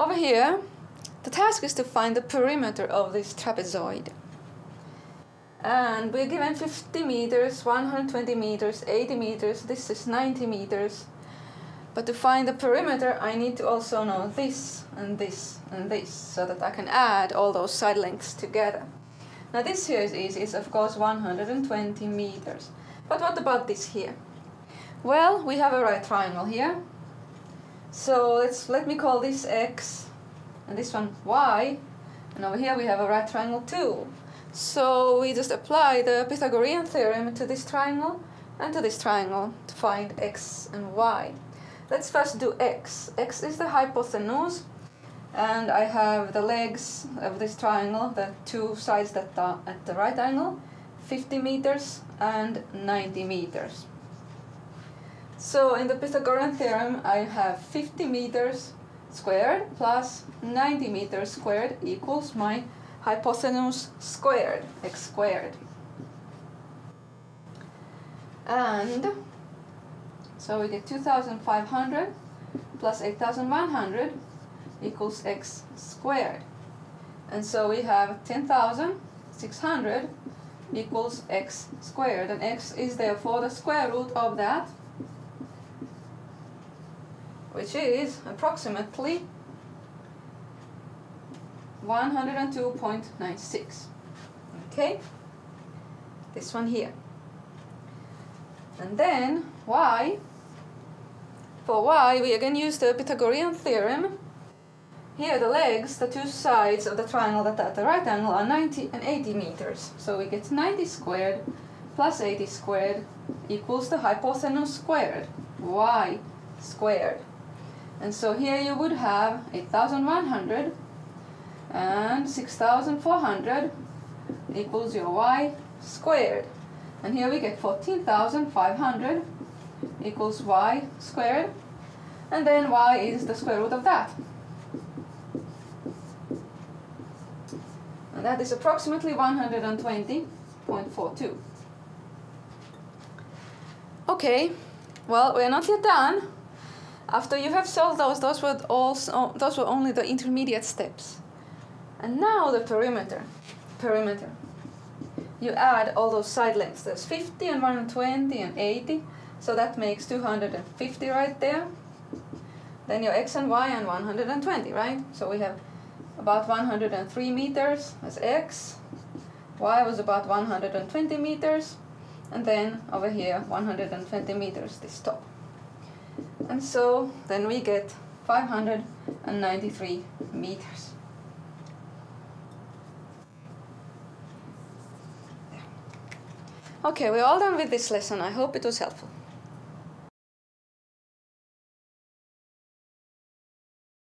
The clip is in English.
over here, the task is to find the perimeter of this trapezoid. And we're given 50 meters, 120 meters, 80 meters, this is 90 meters. But to find the perimeter, I need to also know this and this and this, so that I can add all those side lengths together. Now this here is easy, it's of course 120 meters. But what about this here? Well, we have a right triangle here. So let's let me call this x and this one y. And over here we have a right triangle too. So we just apply the Pythagorean theorem to this triangle and to this triangle to find x and y. Let's first do x. x is the hypotenuse and I have the legs of this triangle, the two sides that are at the right angle, 50 meters and 90 meters. So in the Pythagorean theorem I have 50 meters squared plus 90 meters squared equals my hypotenuse squared, x squared. And so we get 2,500 plus 8,100 equals x squared. And so we have 10,600 equals x squared. And x is therefore the square root of that, which is approximately 102.96. Okay? This one here. And then y, for y we again use the Pythagorean theorem. Here the legs, the two sides of the triangle that are at the right angle are 90 and 80 meters. So we get 90 squared plus 80 squared equals the hypotenuse squared, y squared. And so here you would have 8,100 and 6,400 equals your y squared. And here we get 14,500 equals y squared. And then y is the square root of that. And that is approximately 120.42. Okay, well, we're not yet done. After you have solved those, those were, also, those were only the intermediate steps. And now the perimeter. Perimeter. You add all those side lengths. There's 50 and 120 and 80. So that makes 250 right there. Then your x and y and 120, right? So we have about 103 meters as x. Y was about 120 meters. And then over here, 120 meters, this top. And so then we get 593 meters. Okay, we're all done with this lesson. I hope it was helpful.